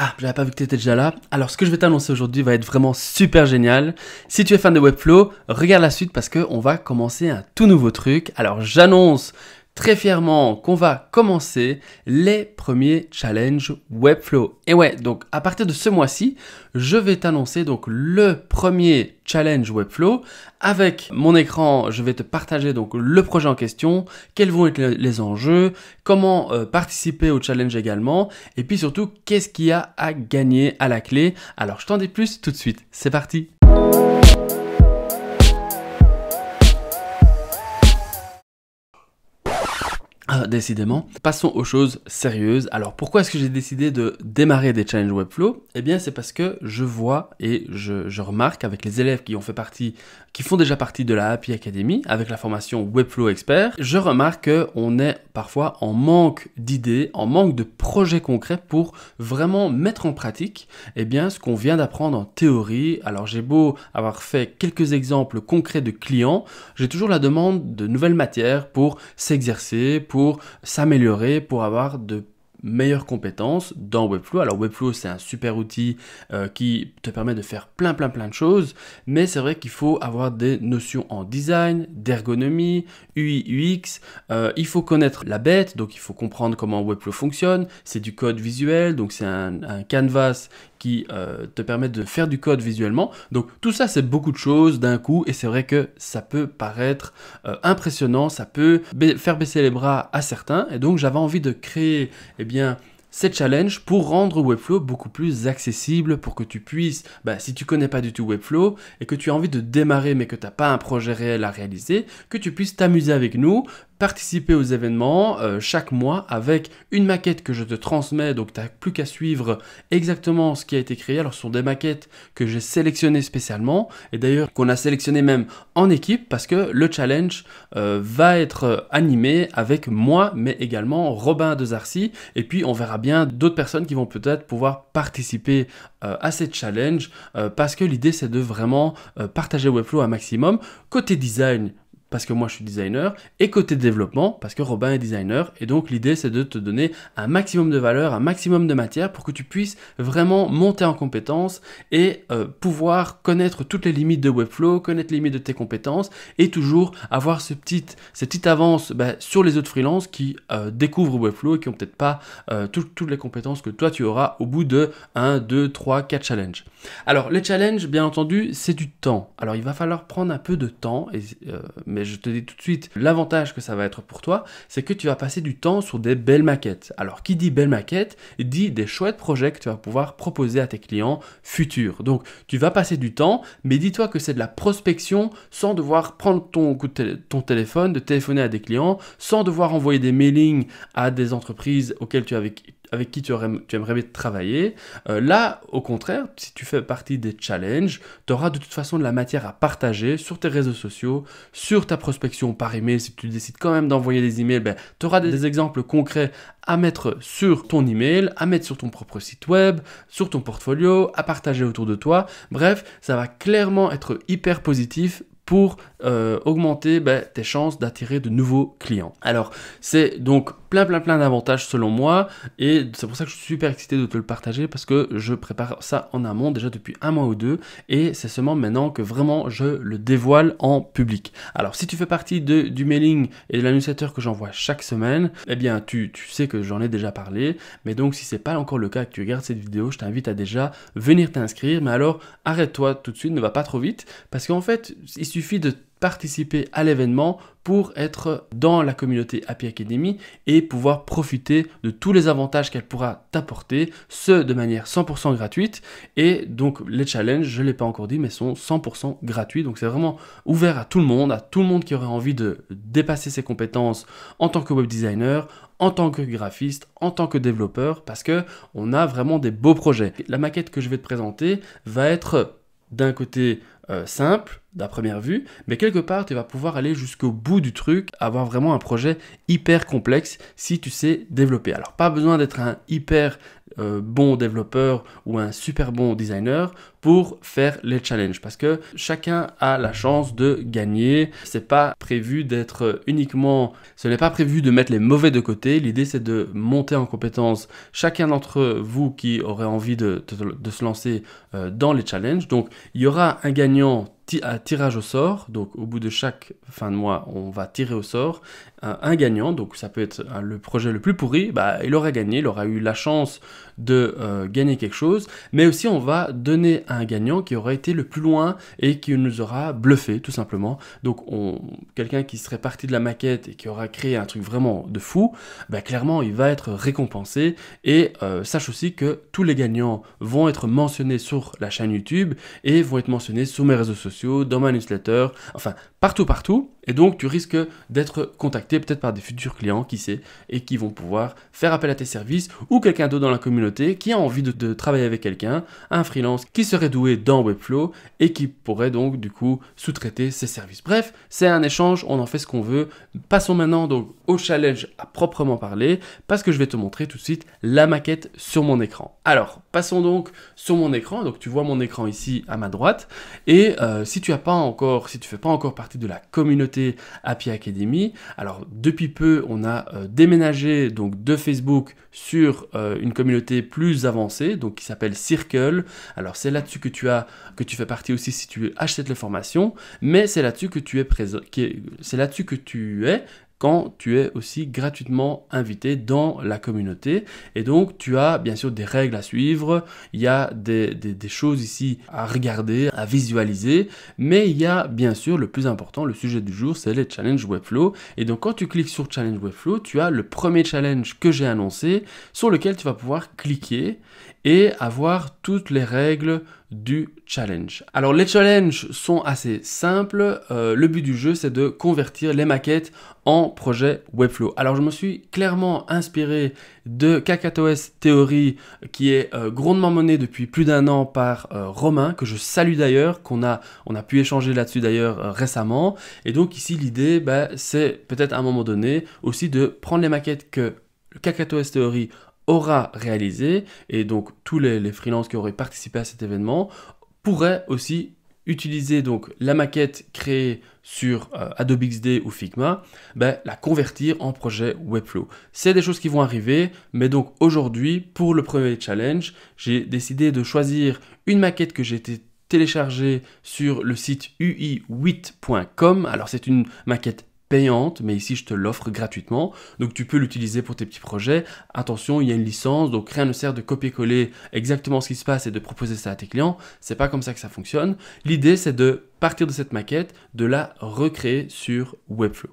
Ah, j'avais pas vu que tu étais déjà là. Alors, ce que je vais t'annoncer aujourd'hui va être vraiment super génial. Si tu es fan de Webflow, regarde la suite parce qu'on va commencer un tout nouveau truc. Alors, j'annonce très fièrement qu'on va commencer les premiers challenges Webflow. Et ouais, donc à partir de ce mois-ci, je vais t'annoncer donc le premier challenge Webflow. Avec mon écran, je vais te partager donc le projet en question, quels vont être les enjeux, comment euh, participer au challenge également, et puis surtout qu'est-ce qu'il y a à gagner à la clé. Alors je t'en dis plus tout de suite. C'est parti. Décidément. Passons aux choses sérieuses. Alors pourquoi est-ce que j'ai décidé de démarrer des challenges Webflow? Eh bien c'est parce que je vois et je, remarque avec les élèves qui ont fait partie, qui font déjà partie de la Happy Academy avec la formation Webflow Expert, je remarque qu'on est parfois en manque d'idées, en manque de projets concrets pour vraiment mettre en pratique eh bien, ce qu'on vient d'apprendre en théorie. Alors j'ai beau avoir fait quelques exemples concrets de clients, j'ai toujours la demande de nouvelles matières pour s'exercer, pour s'améliorer, pour avoir de meilleures compétences dans Webflow. Alors Webflow c'est un super outil euh, qui te permet de faire plein plein plein de choses, mais c'est vrai qu'il faut avoir des notions en design, d'ergonomie, UI, UX, euh, il faut connaître la bête, donc il faut comprendre comment Webflow fonctionne, c'est du code visuel, donc c'est un, canvas qui euh, te permettent de faire du code visuellement. Donc tout ça, c'est beaucoup de choses d'un coup, et c'est vrai que ça peut paraître euh, impressionnant, ça peut faire baisser les bras à certains, et donc j'avais envie de créer, eh bien, ces challenges pour rendre Webflow beaucoup plus accessible pour que tu puisses, bah, si tu connais pas du tout Webflow et que tu as envie de démarrer mais que tu n'as pas un projet réel à réaliser, que tu puisses t'amuser avec nous, participer aux événements euh, chaque mois avec une maquette que je te transmets, donc tu n'as plus qu'à suivre exactement ce qui a été créé. Alors ce sont des maquettes que j'ai sélectionnées spécialement et d'ailleurs qu'on a sélectionné même en équipe parce que le challenge euh, va être animé avec moi mais également Robin de Zarcy et puis on verra bien d'autres personnes qui vont peut-être pouvoir participer euh, à ces challenges parce que l'idée c'est de vraiment partager Webflow un maximum. Côté design, parce que moi je suis designer, et côté développement, parce que Robin est designer, et donc l'idée c'est de te donner un maximum de valeur, un maximum de matière pour que tu puisses vraiment monter en compétences et euh, pouvoir connaître toutes les limites de Webflow, connaître les limites de tes compétences, et toujours avoir cette petite avance bah, sur les autres freelances qui euh, découvrent Webflow et qui n'ont peut-être pas euh, toutes les compétences que toi tu auras au bout de 1, 2, 3, 4 challenges. Alors les challenges, bien entendu, c'est du temps. Alors il va falloir prendre un peu de temps, et, mais je te dis tout de suite, l'avantage que ça va être pour toi, c'est que tu vas passer du temps sur des belles maquettes. Alors, qui dit belle maquette, dit des chouettes projets que tu vas pouvoir proposer à tes clients futurs. Donc, tu vas passer du temps, mais dis-toi que c'est de la prospection sans devoir prendre ton, ton téléphone, de téléphoner à des clients, sans devoir envoyer des mailings à des entreprises auxquelles tu as avec qui tu, aimerais travailler. Euh, là, au contraire, si tu fais partie des challenges, tu auras de toute façon de la matière à partager sur tes réseaux sociaux, sur ta prospection par email. Si tu décides quand même d'envoyer des emails, ben, tu auras des, exemples concrets à mettre sur ton email, à mettre sur ton propre site web, sur ton portfolio, à partager autour de toi. Bref, ça va clairement être hyper positif pour euh, augmenter bah, tes chances d'attirer de nouveaux clients. Alors, c'est donc plein plein plein d'avantages selon moi et c'est pour ça que je suis super excité de te le partager parce que je prépare ça en amont déjà depuis un mois ou deux et c'est seulement maintenant que vraiment je le dévoile en public. Alors, si tu fais partie du mailing et de la que j'envoie chaque semaine, eh bien, tu, tu sais que j'en ai déjà parlé, mais donc si c'est pas encore le cas que tu regardes cette vidéo, je t'invite à déjà venir t'inscrire, mais alors arrête-toi tout de suite, ne va pas trop vite parce qu'en fait, il suffit de participer à l'événement pour être dans la communauté Happy Academy et pouvoir profiter de tous les avantages qu'elle pourra t'apporter, ce de manière 100% gratuite. Et donc les challenges, je ne l'ai pas encore dit, mais sont 100% gratuits. Donc c'est vraiment ouvert à tout le monde, à tout le monde qui aurait envie de dépasser ses compétences en tant que web designer, en tant que graphiste, en tant que développeur, parce que on a vraiment des beaux projets. La maquette que je vais te présenter va être d'un côté euh, simple, d'à première vue, mais quelque part tu vas pouvoir aller jusqu'au bout du truc, avoir vraiment un projet hyper complexe si tu sais développer. Alors pas besoin d'être un hyper euh, bon développeur ou un super bon designer pour faire les challenges parce que chacun a la chance de gagner. C'est pas prévu d'être uniquement, ce n'est pas prévu de mettre les mauvais de côté. L'idée c'est de monter en compétence chacun d'entre vous qui aurait envie de, se lancer euh, dans les challenges. Donc il y aura un gagnant à tirage au sort. Donc au bout de chaque fin de mois, on va tirer au sort un, gagnant. Donc ça peut être le projet le plus pourri, bah, il aura gagné, il aura eu la chance de euh, gagner quelque chose. Mais aussi on va donner un gagnant qui aura été le plus loin et qui nous aura bluffé tout simplement. Donc quelqu'un qui serait parti de la maquette et qui aura créé un truc vraiment de fou, bah, clairement il va être récompensé. Et euh, sache aussi que tous les gagnants vont être mentionnés sur la chaîne YouTube et vont être mentionnés sur mes réseaux sociaux dans ma newsletter, enfin partout, partout. Et donc tu risques d'être contacté peut-être par des futurs clients, qui sait, et qui vont pouvoir faire appel à tes services ou quelqu'un d'autre dans la communauté qui a envie de, travailler avec quelqu'un, un freelance qui serait doué dans Webflow et qui pourrait donc du coup sous-traiter ses services. Bref, c'est un échange, on en fait ce qu'on veut. Passons maintenant donc au challenge à proprement parler parce que je vais te montrer tout de suite la maquette sur mon écran. Alors, passons donc sur mon écran. Donc tu vois mon écran ici à ma droite et euh, si tu as pas encore, si tu fais pas encore partie de la communauté Happy Academy, alors depuis peu on a euh, déménagé donc de Facebook sur euh, une communauté plus avancée, donc qui s'appelle Circle. Alors c'est là-dessus que tu as, que tu fais partie aussi si tu achètes les formations, mais c'est là-dessus que tu es présent, c'est là-dessus que tu es quand tu es aussi gratuitement invité dans la communauté. Et donc, tu as bien sûr des règles à suivre, il y a des, choses ici à regarder, à visualiser, mais il y a bien sûr le plus important, le sujet du jour, c'est les challenges Webflow. Et donc, quand tu cliques sur Challenge Webflow, tu as le premier challenge que j'ai annoncé sur lequel tu vas pouvoir cliquer et avoir toutes les règles du challenge. Alors les challenges sont assez simples. Euh, le but du jeu c'est de convertir les maquettes en projet Webflow. Alors je me suis clairement inspiré de Kakatoes Theory qui est euh, grandement mené depuis plus d'un an par euh, Romain que je salue d'ailleurs, qu'on a, on a pu échanger là-dessus d'ailleurs récemment. Et donc ici l'idée bah, c'est peut-être à un moment donné aussi de prendre les maquettes que Kakatoes Theory aura réalisé, et donc tous les, freelances qui auraient participé à cet événement pourraient aussi utiliser donc la maquette créée sur euh, Adobe XD ou Figma, ben, la convertir en projet Webflow. C'est des choses qui vont arriver, mais donc aujourd'hui, pour le premier challenge, j'ai décidé de choisir une maquette que j'ai été téléchargée sur le site ui8.com. Alors c'est une maquette payante, mais ici je te l'offre gratuitement. Donc tu peux l'utiliser pour tes petits projets. Attention, il y a une licence, donc rien ne sert de copier-coller exactement ce qui se passe et de proposer ça à tes clients. C'est pas comme ça que ça fonctionne. L'idée c'est de partir de cette maquette, de la recréer sur Webflow.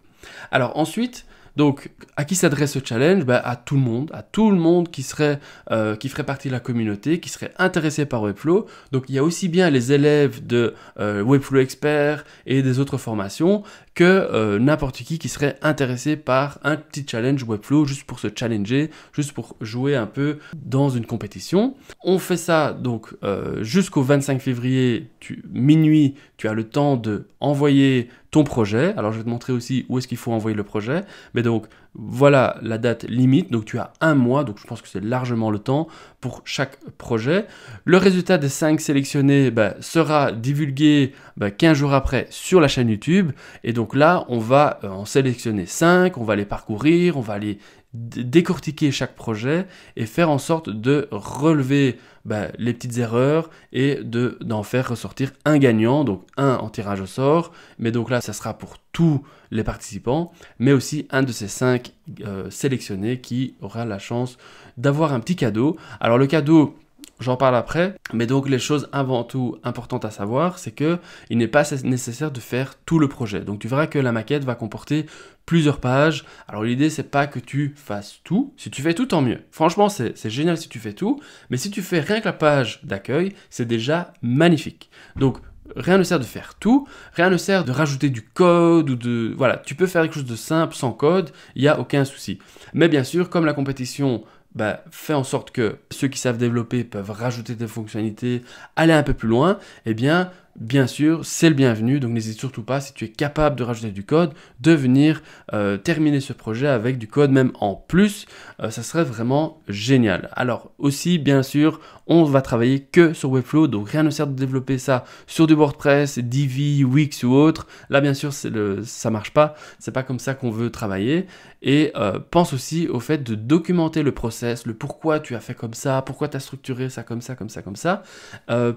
Alors ensuite, donc, à qui s'adresse ce challenge? Bah, À tout le monde, à tout le monde qui, serait, euh, qui ferait partie de la communauté, qui serait intéressé par Webflow. Donc, il y a aussi bien les élèves de euh, Webflow Expert et des autres formations que euh, n'importe qui qui serait intéressé par un petit challenge Webflow juste pour se challenger, juste pour jouer un peu dans une compétition. On fait ça donc jusqu'au 25 février, minuit, tu as le temps de envoyer ton projet. Alors je vais te montrer aussi où est-ce qu'il faut envoyer le projet. Mais donc voilà la date limite. Donc tu as un mois, donc je pense que c'est largement le temps pour chaque projet. Le résultat des 5 sélectionnés bah, sera divulgué 15 bah, jours après sur la chaîne YouTube. Et donc là, on va euh, en sélectionner 5, on va les parcourir, on va les décortiquer chaque projet et faire en sorte de relever bah, les petites erreurs et de d'en faire ressortir un gagnant, donc un en tirage au sort, mais donc là ça sera pour tous les participants, mais aussi un de ces cinq euh, sélectionnés qui aura la chance d'avoir un petit cadeau. Alors le cadeau, J'en parle après, mais donc les choses avant tout importantes à savoir, c'est que il n'est pas nécessaire de faire tout le projet. Donc tu verras que la maquette va comporter plusieurs pages. Alors l'idée c'est pas que tu fasses tout. Si tu fais tout, tant mieux. Franchement, c'est génial si tu fais tout, mais si tu fais rien que la page d'accueil, c'est déjà magnifique. Donc Rien ne sert de faire tout, rien ne sert de rajouter du code ou de... Voilà, tu peux faire quelque chose de simple sans code, il n'y a aucun souci. Mais bien sûr, comme la compétition bah, fait en sorte que ceux qui savent développer peuvent rajouter des fonctionnalités, aller un peu plus loin, eh bien, bien sûr, c'est le bienvenu. Donc n'hésite surtout pas, si tu es capable de rajouter du code, de venir euh, terminer ce projet avec du code même en plus. Euh, ça serait vraiment génial. Alors aussi, bien sûr, on va travailler que sur Webflow. Donc rien ne sert de développer ça sur du WordPress, Divi, Wix ou autre. Là, bien sûr, le, ça marche pas. C'est pas comme ça qu'on veut travailler. Et euh, pense aussi au fait de documenter le process, le pourquoi tu as fait comme ça, pourquoi tu as structuré ça comme ça, comme ça, comme ça,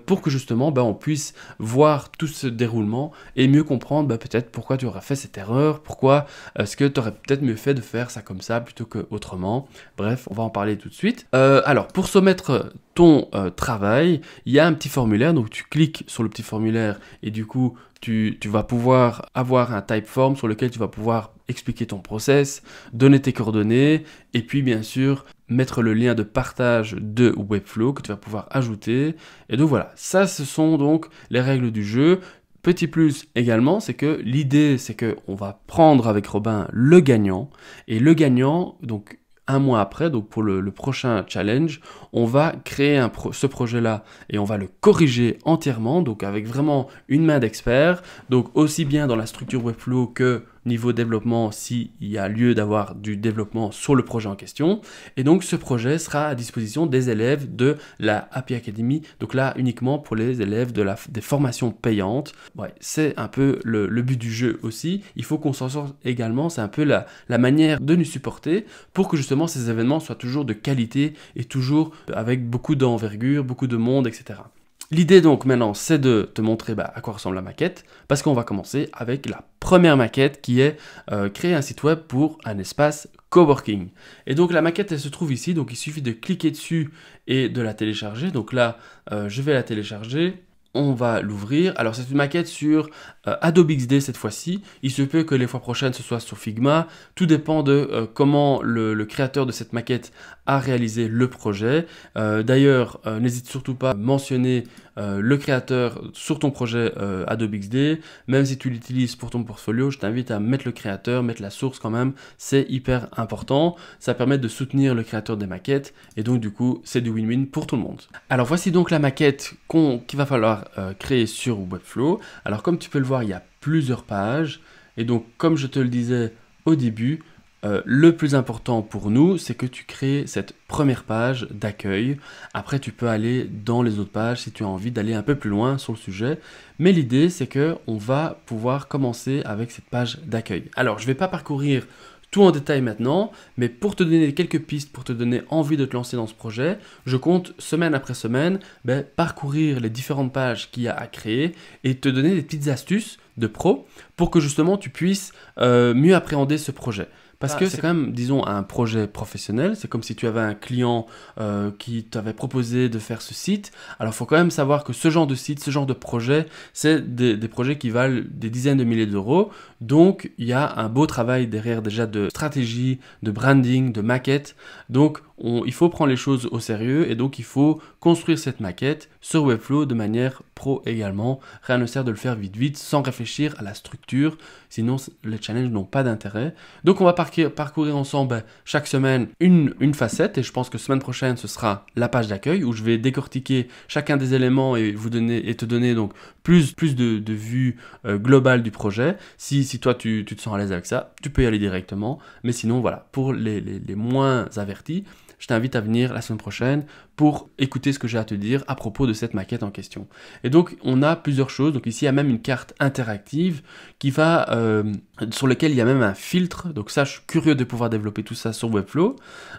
pour que justement ben, on puisse voir tout ce déroulement et mieux comprendre bah, peut-être pourquoi tu auras fait cette erreur, pourquoi est-ce que tu aurais peut-être mieux fait de faire ça comme ça plutôt que autrement. Bref, on va en parler tout de suite. Euh, alors, pour soumettre ton euh, travail, il y a un petit formulaire, donc tu cliques sur le petit formulaire et du coup, tu, vas pouvoir avoir un type form sur lequel tu vas pouvoir expliquer ton process, donner tes coordonnées et puis bien sûr mettre le lien de partage de Webflow que tu vas pouvoir ajouter. Et donc voilà, ça ce sont donc les règles du jeu. Petit plus également, c'est que l'idée c'est que on va prendre avec Robin le gagnant et le gagnant donc un mois après, donc pour le, prochain challenge, on va créer un ce projet-là et on va le corriger entièrement, donc avec vraiment une main d'expert, donc aussi bien dans la structure Webflow que niveau développement s'il y a lieu d'avoir du développement sur le projet en question. Et donc ce projet sera à disposition des élèves de la Happy Academy, donc là uniquement pour les élèves de la, des formations payantes. Ouais, c'est un peu le, but du jeu aussi. Il faut qu'on s'en sorte également, c'est un peu la, la manière de nous supporter pour que justement ces événements soient toujours de qualité et toujours avec beaucoup d'envergure, beaucoup de monde, etc. L'idée donc maintenant c'est de te montrer bah, à quoi ressemble la maquette parce qu'on va commencer avec la première maquette qui est euh, créer un site web pour un espace coworking. Et donc la maquette elle se trouve ici donc il suffit de cliquer dessus et de la télécharger. Donc là euh, je vais la télécharger on va l'ouvrir. Alors c'est une maquette sur euh, Adobe XD cette fois-ci. Il se peut que les fois prochaines ce soit sur Figma. Tout dépend de comment le, créateur de cette maquette à réaliser le projet. Euh, d'ailleurs, euh, n'hésite surtout pas à mentionner euh, le créateur sur ton projet Adobe XD. Même si tu l'utilises pour ton portfolio, je t'invite à mettre le créateur, mettre la source quand même. C'est hyper important. Ça permet de soutenir le créateur des maquettes. Et donc, du coup, c'est du win-win pour tout le monde. Alors, voici donc la maquette qu'il va falloir créer sur Webflow. Alors, comme tu peux le voir, il y a plusieurs pages. Et donc, comme je te le disais au début, euh, le plus important pour nous, c'est que tu crées cette première page d'accueil. Après, tu peux aller dans les autres pages si tu as envie d'aller un peu plus loin sur le sujet. Mais l'idée, c'est que on va pouvoir commencer avec cette page d'accueil. Alors, je ne vais pas parcourir tout en détail maintenant, mais pour te donner quelques pistes, pour te donner envie de te lancer dans ce projet, je compte semaine après semaine ben, parcourir les différentes pages qu'il y a à créer et te donner des petites astuces de pro pour que justement tu puisses euh, mieux appréhender ce projet. Parce ah, que c'est quand même, disons, un projet professionnel. C'est comme si tu avais un client euh, qui t'avait proposé de faire ce site. Alors, il faut quand même savoir que ce genre de site, ce genre de projet, c'est des, des, projets qui valent des dizaines de milliers d'euros. Donc, il y a un beau travail derrière déjà de stratégie, de branding, de maquette. Donc, il faut prendre les choses au sérieux et donc il faut construire cette maquette sur Webflow de manière pro également. Rien ne sert de le faire vite vite sans réfléchir à la structure, sinon les challenges n'ont pas d'intérêt. Donc on va parcourir ensemble ben, chaque semaine une, facette et je pense que semaine prochaine ce sera la page d'accueil où je vais décortiquer chacun des éléments et vous donner et te donner donc plus, plus de, vue euh, globale du projet. Si, toi tu, te sens à l'aise avec ça, tu peux y aller directement. Mais sinon voilà, pour les moins avertis, je t'invite à venir la semaine prochaine pour écouter ce que j'ai à te dire à propos de cette maquette en question. Et donc, on a plusieurs choses. Donc ici, il y a même une carte interactive qui va, euh, sur laquelle il y a même un filtre. Donc ça, je suis curieux de pouvoir développer tout ça sur Webflow.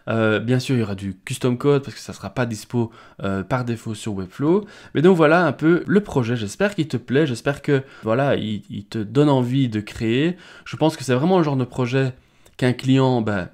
Euh, bien sûr, il y aura du custom code parce que ça ne sera pas dispo euh, par défaut sur Webflow. Mais donc voilà un peu le projet. J'espère qu'il te plaît. J'espère que voilà, il, te donne envie de créer. Je pense que c'est vraiment le genre de projet qu'un client ben,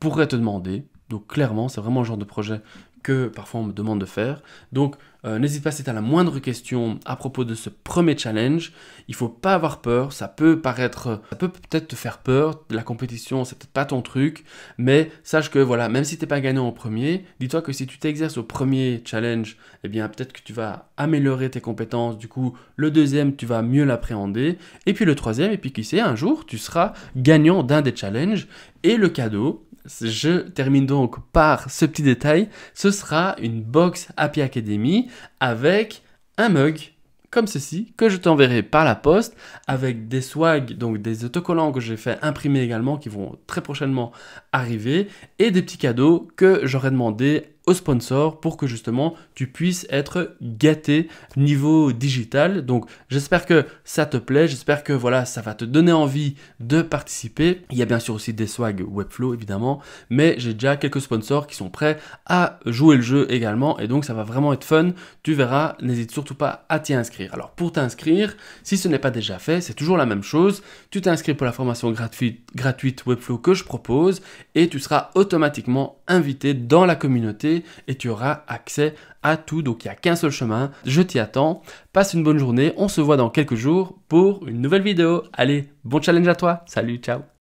pourrait te demander. Donc clairement, c'est vraiment le genre de projet que parfois on me demande de faire. Donc euh, n'hésite pas si tu as la moindre question à propos de ce premier challenge. Il faut pas avoir peur, ça peut paraître, ça peut peut-être te faire peur, la compétition c'est peut-être pas ton truc, mais sache que voilà, même si tu n'es pas gagnant au premier, dis-toi que si tu t'exerces au premier challenge, eh bien peut-être que tu vas améliorer tes compétences, du coup le deuxième tu vas mieux l'appréhender, et puis le troisième, et puis qui sait, un jour tu seras gagnant d'un des challenges, et le cadeau, je termine donc par ce petit détail, ce sera une box Happy Academy avec un mug comme ceci, que je t'enverrai par la poste, avec des swags, donc des autocollants que j'ai fait imprimer également, qui vont très prochainement arriver, et des petits cadeaux que j'aurais demandé au sponsor pour que justement tu puisses être gâté niveau digital. Donc j'espère que ça te plaît, j'espère que voilà, ça va te donner envie de participer. Il y a bien sûr aussi des swags Webflow évidemment, mais j'ai déjà quelques sponsors qui sont prêts à jouer le jeu également et donc ça va vraiment être fun. Tu verras, n'hésite surtout pas à t'y inscrire. Alors pour t'inscrire, si ce n'est pas déjà fait, c'est toujours la même chose. Tu t'inscris pour la formation gratuite, gratuite Webflow que je propose et tu seras automatiquement invité dans la communauté et tu auras accès à tout. Donc il n'y a qu'un seul chemin. Je t'y attends. Passe une bonne journée. On se voit dans quelques jours pour une nouvelle vidéo. Allez, bon challenge à toi. Salut, ciao.